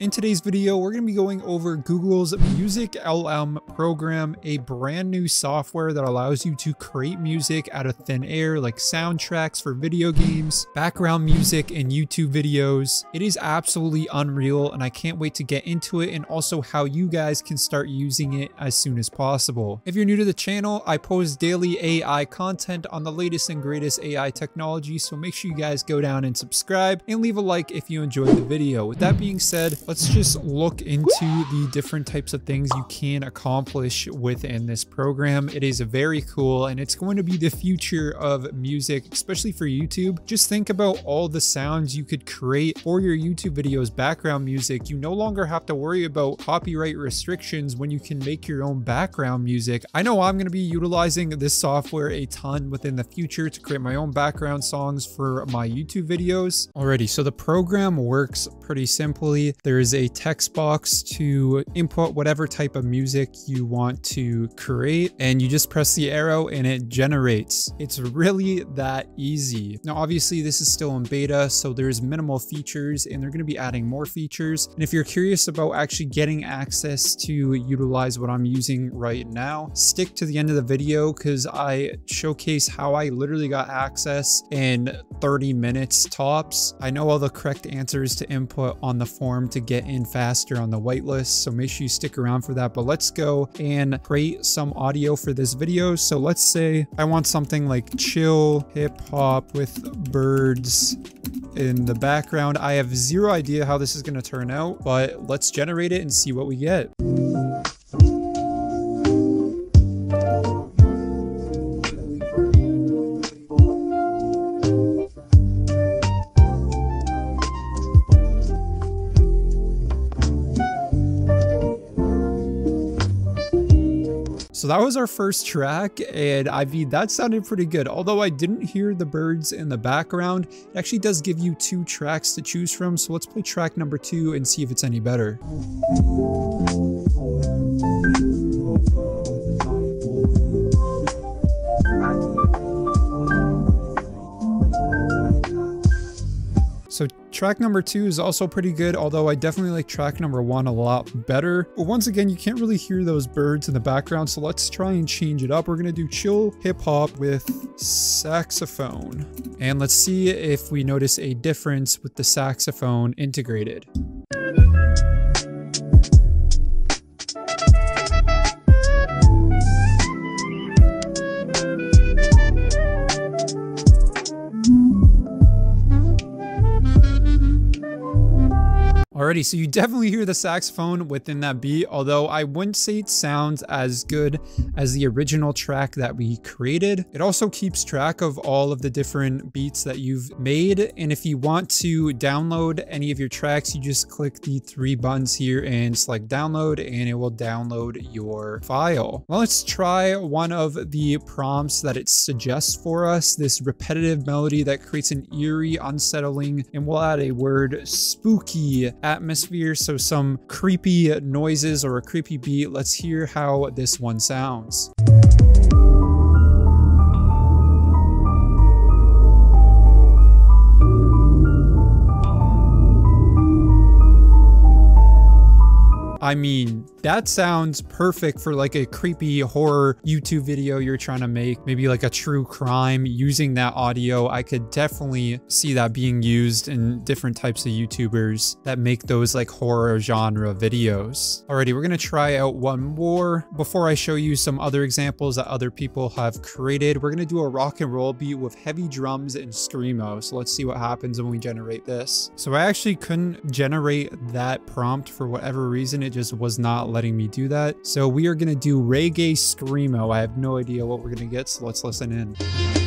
In today's video, we're going to be going over Google's Music LM program, a brand new software that allows you to create music out of thin air, like soundtracks for video games, background music, and YouTube videos. It is absolutely unreal, and I can't wait to get into it and also how you guys can start using it as soon as possible. If you're new to the channel, I post daily AI content on the latest and greatest AI technology, so make sure you guys go down and subscribe and leave a like if you enjoyed the video. With that being said, let's just look into the different types of things you can accomplish within this program. It is very cool and it's going to be the future of music, especially for YouTube. Just think about all the sounds you could create for your YouTube videos, background music. You no longer have to worry about copyright restrictions when you can make your own background music. I know I'm going to be utilizing this software a ton within the future to create my own background songs for my YouTube videos. Alrighty, so the program works pretty simply. There is a text box to input whatever type of music you want to create and you just press the arrow and it generates. It's really that easy. Now obviously this is still in beta so there's minimal features and they're going to be adding more features and if you're curious about actually getting access to utilize what I'm using right now stick to the end of the video because I showcase how I literally got access in 30 minutes tops. I know all the correct answers to input on the form to get in faster on the whitelist, so make sure you stick around for that. But let's go and create some audio for this video. So let's say I want something like chill hip hop with birds in the background. I have zero idea how this is going to turn out, but let's generate it and see what we get. That was our first track, and I mean, that sounded pretty good. Although I didn't hear the birds in the background, it actually does give you two tracks to choose from. So let's play track number two and see if it's any better. Track number two is also pretty good, although I definitely like track number one a lot better. But once again, you can't really hear those birds in the background, so let's try and change it up. We're gonna do chill hip hop with saxophone. And let's see if we notice a difference with the saxophone integrated. Alrighty, so you definitely hear the saxophone within that beat, although I wouldn't say it sounds as good as the original track that we created. It also keeps track of all of the different beats that you've made, and if you want to download any of your tracks, you just click the three buttons here and select download, and it will download your file. Well, let's try one of the prompts that it suggests for us, this repetitive melody that creates an eerie, unsettling, and we'll add a word spooky atmosphere, so some creepy noises or a creepy beat. Let's hear how this one sounds. I mean, that sounds perfect for like a creepy horror YouTube video you're trying to make, maybe like a true crime using that audio. I could definitely see that being used in different types of YouTubers that make those like horror genre videos. Alrighty, we're gonna try out one more. Before I show you some other examples that other people have created, we're gonna do a rock and roll beat with heavy drums and screamo. So let's see what happens when we generate this. So I actually couldn't generate that prompt for whatever reason. It just was not letting me do that. So we are going to do reggae screamo. I have no idea what we're going to get, so let's listen in.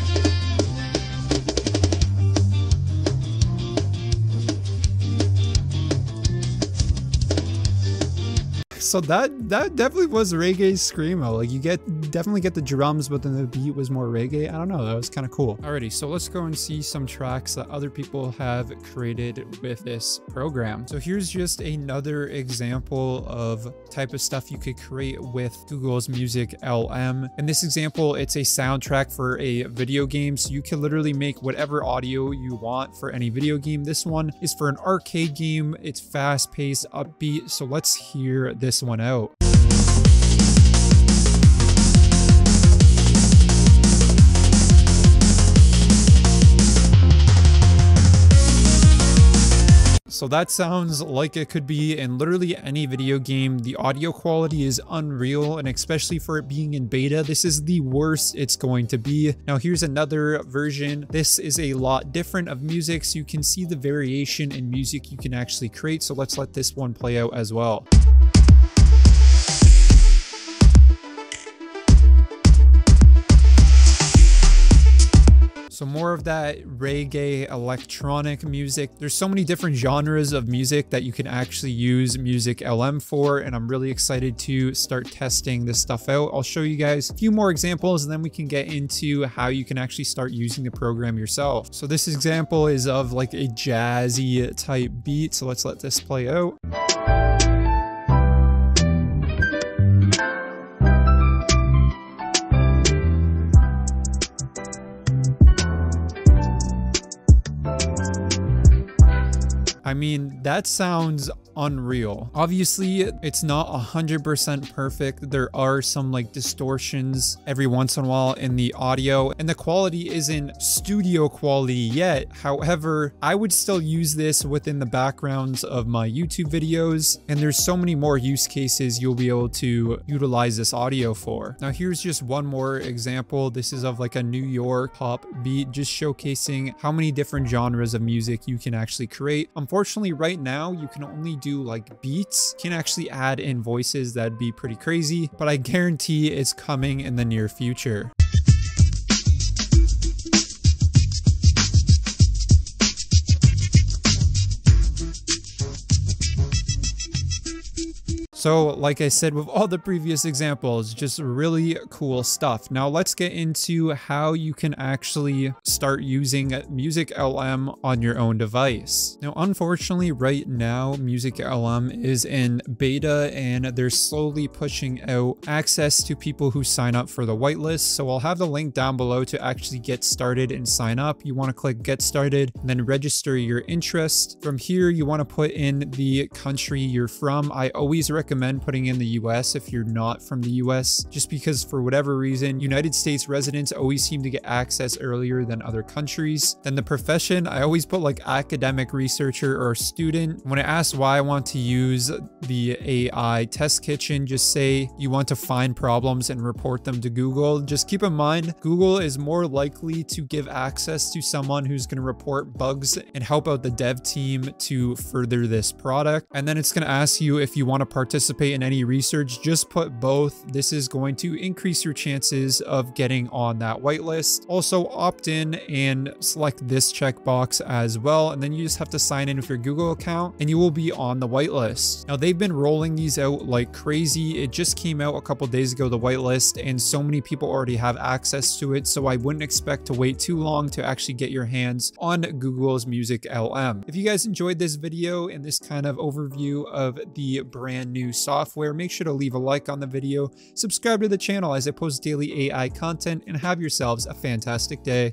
So that that definitely was reggae screamo. Like you get definitely get the drums, but then the beat was more reggae. I don't know. That was kind of cool. Alrighty, so let's go and see some tracks that other people have created with this program. So here's just another example of type of stuff you could create with Google's Music LM. In this example, it's a soundtrack for a video game. So you can literally make whatever audio you want for any video game. This one is for an arcade game. It's fast paced, upbeat. So let's hear this one out. So that sounds like it could be in literally any video game. The audio quality is unreal, and especially for it being in beta, this is the worst it's going to be. Now here's another version. This is a lot different of music, so you can see the variation in music you can actually create. So let's let this one play out as well. So more of that reggae electronic music. There's so many different genres of music that you can actually use Music LM for, and I'm really excited to start testing this stuff out. I'll show you guys a few more examples, and then we can get into how you can actually start using the program yourself. So this example is of like a jazzy type beat. So let's let this play out. I mean, that sounds unreal. Obviously, it's not 100% perfect. There are some like distortions every once in a while in the audio, and the quality isn't studio quality yet. However, I would still use this within the backgrounds of my YouTube videos, and there's so many more use cases you'll be able to utilize this audio for. Now, here's just one more example. This is of like a New York pop beat, just showcasing how many different genres of music you can actually create. Unfortunately, right now, you can only do like beats, can actually add in voices that'd be pretty crazy, but I guarantee it's coming in the near future. So like I said with all the previous examples, just really cool stuff. Now let's get into how you can actually start using Music LM on your own device. Now unfortunately right now Music LM is in beta and they're slowly pushing out access to people who sign up for the whitelist. So I'll have the link down below to actually get started and sign up. You want to click get started and then register your interest. From here you want to put in the country you're from. I always recommend recommend putting in the US if you're not from the US, just because for whatever reason, United States residents always seem to get access earlier than other countries. Then the profession, I always put like academic researcher or student. When I ask why I want to use the AI test kitchen, just say you want to find problems and report them to Google. Just keep in mind, Google is more likely to give access to someone who's going to report bugs and help out the dev team to further this product. And then it's going to ask you if you want to participate participate in any research, just put both. This is going to increase your chances of getting on that whitelist. Also opt in and select this checkbox as well. And then you just have to sign in with your Google account and you will be on the whitelist. Now they've been rolling these out like crazy. It just came out a couple days ago, the whitelist, and so many people already have access to it. So I wouldn't expect to wait too long to actually get your hands on Google's Music LM. If you guys enjoyed this video and this kind of overview of the brand new software, make sure to leave a like on the video, subscribe to the channel as I post daily AI content, and have yourselves a fantastic day.